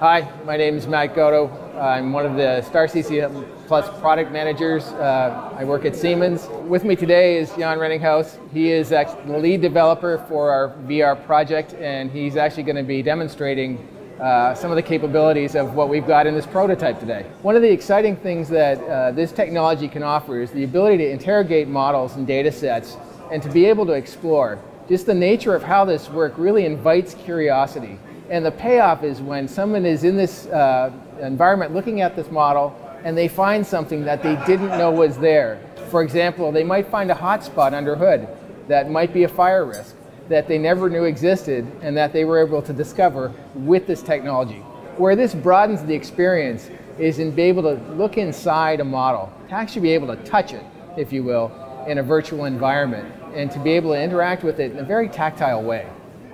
Hi, my name is Matt Godo. I'm one of the Star CCM Plus product managers. Uh, I work at Siemens. With me today is Jan Renninghaus. He is the lead developer for our VR project, and he's actually going to be demonstrating uh, some of the capabilities of what we've got in this prototype today. One of the exciting things that uh, this technology can offer is the ability to interrogate models and data sets and to be able to explore. Just the nature of how this works really invites curiosity. And the payoff is when someone is in this uh, environment looking at this model and they find something that they didn't know was there. For example, they might find a hotspot under hood that might be a fire risk that they never knew existed and that they were able to discover with this technology. Where this broadens the experience is in being able to look inside a model, to actually be able to touch it, if you will, in a virtual environment, and to be able to interact with it in a very tactile way.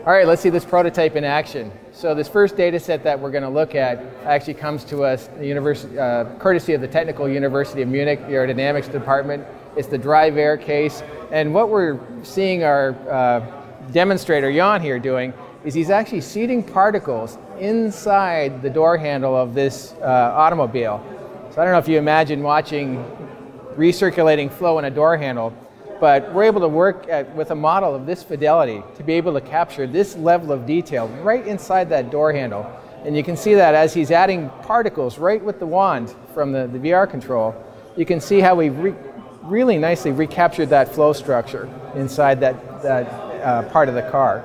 All right, let's see this prototype in action. So this first data set that we're going to look at actually comes to us uh, courtesy of the Technical University of Munich, the aerodynamics department. It's the DrivAer case. And what we're seeing our uh, demonstrator, Jan, here doing is he's actually seeding particles inside the door handle of this uh, automobile. So I don't know if you imagine watching recirculating flow in a door handle. But we're able to work at, with a model of this fidelity to be able to capture this level of detail right inside that door handle. And you can see that as he's adding particles right with the wand from the, the VR control, you can see how we re really nicely recaptured that flow structure inside that, that uh, part of the car.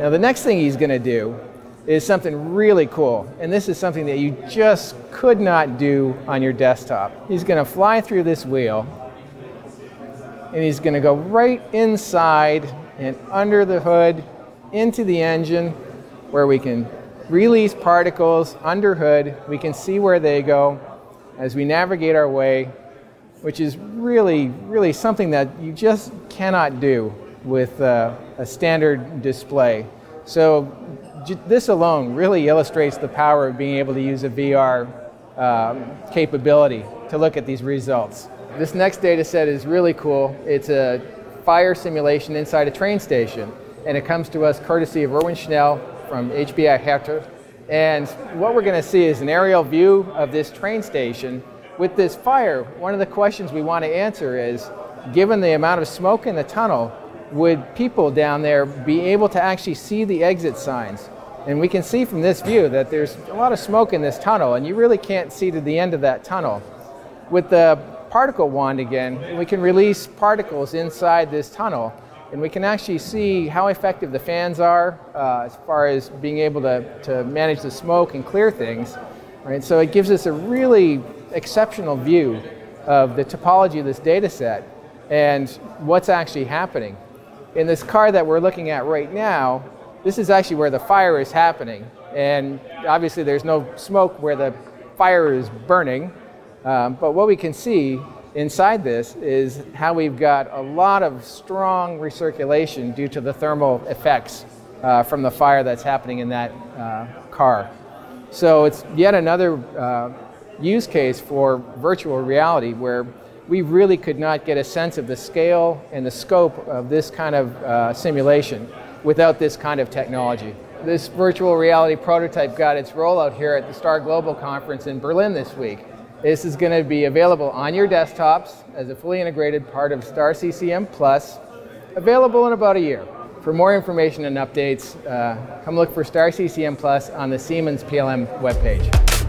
Now the next thing he's going to do is something really cool. And this is something that you just could not do on your desktop. He's going to fly through this wheel and he's going to go right inside and under the hood into the engine where we can release particles under hood. We can see where they go as we navigate our way, which is really, really something that you just cannot do with uh, a standard display. So this alone really illustrates the power of being able to use a VR um, capability to look at these results. This next data set is really cool. It's a fire simulation inside a train station, and it comes to us courtesy of Erwin Schnell from HBI Hector. And what we're going to see is an aerial view of this train station. With this fire, one of the questions we want to answer is, given the amount of smoke in the tunnel, would people down there be able to actually see the exit signs? And we can see from this view that there's a lot of smoke in this tunnel, and you really can't see to the end of that tunnel. With the particle wand again, we can release particles inside this tunnel. And we can actually see how effective the fans are uh, as far as being able to, to manage the smoke and clear things. Right? So it gives us a really exceptional view of the topology of this data set and what's actually happening. In this car that we're looking at right now, this is actually where the fire is happening. And obviously there's no smoke where the fire is burning, um, but what we can see inside this is how we've got a lot of strong recirculation due to the thermal effects uh, from the fire that's happening in that uh, car. So it's yet another uh, use case for virtual reality where we really could not get a sense of the scale and the scope of this kind of uh, simulation without this kind of technology. This virtual reality prototype got its rollout here at the Star Global Conference in Berlin this week. This is going to be available on your desktops as a fully integrated part of Star CCM Plus, available in about a year. For more information and updates, uh, come look for Star CCM Plus on the Siemens PLM webpage.